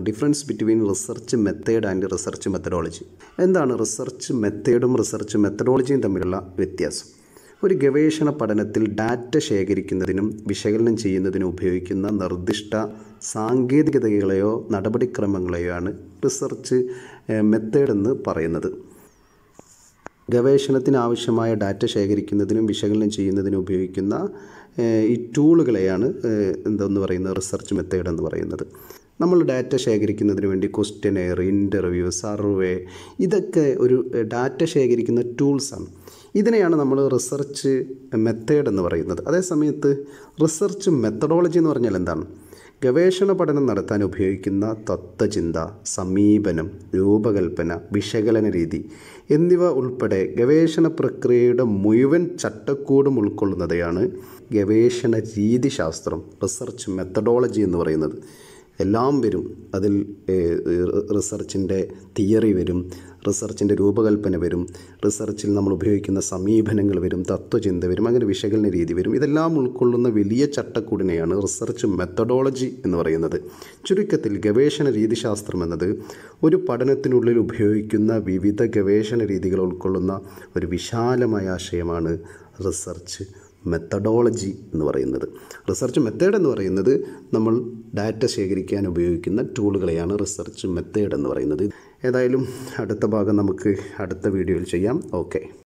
Difference between research method and research methodology എന്താണ് research മെത്തേഡും research മെത്തഡോളജിയും തമ്മിലുള്ള വ്യത്യാസം? ഒരു ഗവേഷണ പഠനത്തിൽ ഡാറ്റ ശേഖരിക്കുന്നതിനും വിശകലനം ചെയ്യുന്നതിനും ഉപയോഗിക്കുന്ന നിർദ്ദിഷ്ട സാങ്കേതികതകളെയോ നടപടിക്രമങ്ങളെയോ ആണ് റിസർച്ച് മെത്തേഡ് എന്ന് പറയുന്നത്. ഗവേഷണത്തിന് ആവശ്യമായ ഡാറ്റ ശേഖരിക്കുന്നതിനും വിശകലനം ചെയ്യുന്നതിനും ഉപയോഗിക്കുന്ന ഈ ടൂളുകളെയാണ് എന്തെന്ന് പറയുന്നത് റിസർച്ച് മെത്തേഡ് എന്ന് പറയുന്നത്. നമ്മൾ ഡാറ്റ ശേഖരിക്കുന്നതിന് വേണ്ടി ക്വസ്റ്റ്യനെയർ ഇന്റർവ്യൂ സർവേ ഇതൊക്കെ ഒരു ഡാറ്റ ശേഖരിക്കുന്ന ടൂൾസാണ് ഇതിനെയാണ് നമ്മൾ റിസർച്ച് മെത്തേഡ് എന്ന് പറയുന്നത്. അതേസമയത്ത് റിസർച്ച് മെത്തഡോളജി എന്ന് പറഞ്ഞാൽ എന്താണ്? ഗവേഷണ പഠനം നടത്താൻ ഉപയോഗിക്കുന്ന തത്വചിന്ത സമീപനം രൂപകൽപ്പന വിശകലന രീതി എന്നിവ ഉൾപ്പെടെ ഗവേഷണ പ്രക്രിയയുടെ മുഴുവൻ ചട്ടക്കൂടും ഉൾക്കൊള്ളുന്നതാണ് ഗവേഷണ രീതിശാസ്ത്രം റിസർച്ച് മെത്തഡോളജി എന്ന് പറയുന്നത്. എല്ലാം വരും. അതിൽ റിസർച്ചിന്റെ തിയറി വരും റിസർച്ചിന്റെ രൂപകൽപ്പന വരും റിസർച്ചിൽ നമ്മൾ ഉപയോഗിക്കുന്ന സമീപനങ്ങൾ വരും തത്വചിന്ത വരും അങ്ങനെ വിശകലന രീതി വരും. ഇതെല്ലാം ഉൾക്കൊള്ളുന്ന വലിയ ചട്ടക്കൂടിനെയാണ് റിസർച്ച് മെത്തഡോളജി എന്ന് പറയുന്നത്. ചുരുക്കത്തിൽ ഗവേഷണ രീതിശാസ്ത്രം എന്നത് ഒരു പഠനത്തിനുള്ളിൽ ഉപയോഗിക്കുന്ന വിവിധ ഗവേഷണ രീതികൾ ഉൾക്കൊള്ളുന്ന ഒരു വിശാലമായ ആശയമാണ് റിസർച്ച് മെത്തഡോളജി എന്ന് പറയുന്നത്. റിസർച്ച് മെത്തേഡ് എന്ന് പറയുന്നത് നമ്മൾ ഡാറ്റ ശേഖരിക്കാൻ ഉപയോഗിക്കുന്ന ടൂളുകളെയാണ് റിസർച്ച് മെത്തേഡ് എന്ന് പറയുന്നത്. ഏതായാലും അടുത്ത ഭാഗം നമുക്ക് അടുത്ത വീഡിയോയിൽ ചെയ്യാം. ഓക്കെ